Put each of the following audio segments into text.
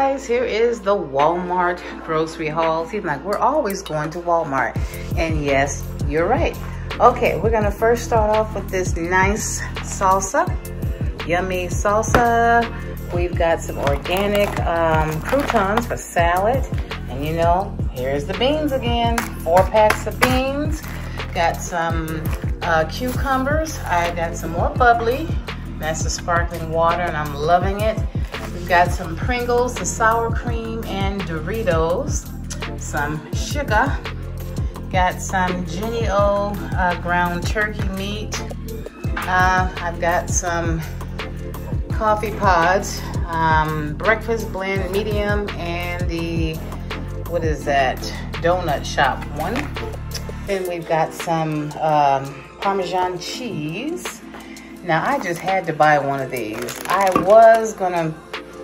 guys, here is the Walmart grocery haul. Seems like we're always going to Walmart. And yes, you're right. Okay, we're gonna first start off with this nice salsa. Yummy salsa. We've got some organic um, croutons for salad. And you know, here's the beans again. Four packs of beans. Got some uh, cucumbers. I got some more bubly. That's the sparkling water and I'm loving it. Got some Pringles, the sour cream, and Doritos. Some sugar. Got some Jennie-O uh, ground turkey meat. Uh, I've got some coffee pods, um, breakfast blend medium, and the, what is that, donut shop one. Then we've got some um, Parmesan cheese. Now I just had to buy one of these. I was gonna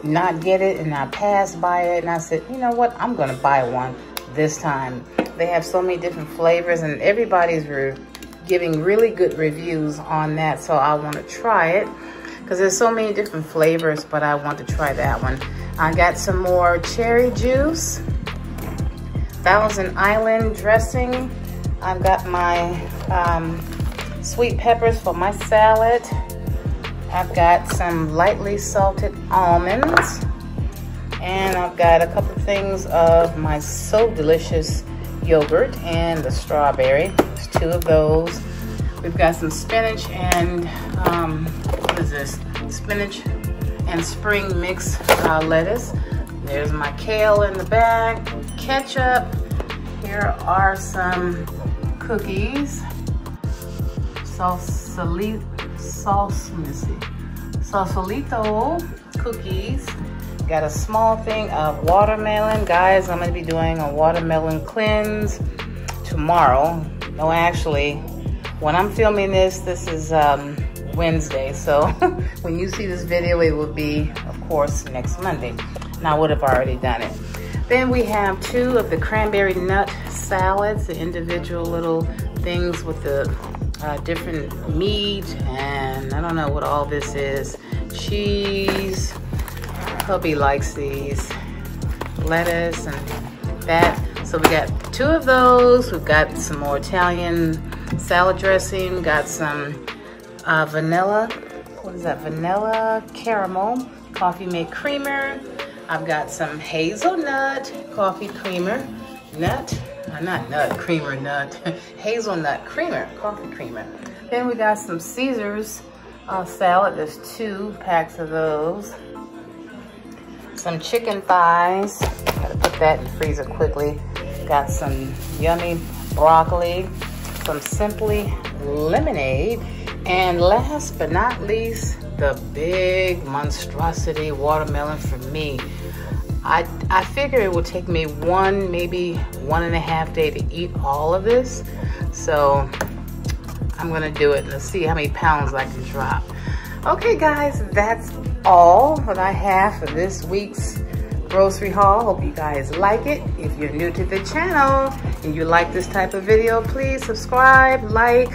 not get it and I passed by it and I said, you know what, I'm gonna buy one this time. They have so many different flavors and everybody's giving really good reviews on that. So I wanna try it because there's so many different flavors, but I want to try that one. I got some more cherry juice, Thousand Island dressing. I've got my um, sweet peppers for my salad. I've got some lightly salted almonds. And I've got a couple things of my So Delicious yogurt and the strawberry. There's two of those. We've got some spinach and, um, what is this? Spinach and spring mix uh, lettuce. There's my kale in the bag, ketchup. Here are some cookies. Sausalito, sauce, let me see. Sausalito cookies. Got a small thing of watermelon. Guys, I'm gonna be doing a watermelon cleanse tomorrow. No, actually, when I'm filming this, this is um, Wednesday. So when you see this video, it will be, of course, next Monday. And I would have already done it. Then we have two of the cranberry nut salads, the individual little things with the uh, different meat and I don't know what all this is. Cheese, hubby likes these. Lettuce and that. So we got two of those. We've got some more Italian salad dressing. Got some uh, vanilla, what is that? Vanilla caramel Coffee mate creamer. I've got some hazelnut coffee creamer. Nut, not nut, creamer nut. hazelnut creamer, coffee creamer. Then we got some Caesars uh, salad. There's two packs of those. Some chicken thighs. Gotta put that in the freezer quickly. Got some yummy broccoli. Some Simply lemonade. And last but not least, the big monstrosity watermelon for me. I, I figure it would take me one, maybe one and a half day to eat all of this. So I'm gonna do it. Let's see how many pounds I can drop. Okay guys, that's all that I have for this week's grocery haul. Hope you guys like it. If you're new to the channel and you like this type of video, please subscribe, like,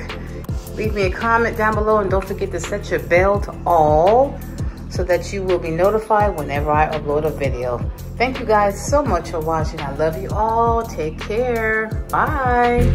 leave me a comment down below and don't forget to set your bell to all so that you will be notified whenever I upload a video. Thank you guys so much for watching. I love you all. Take care. Bye.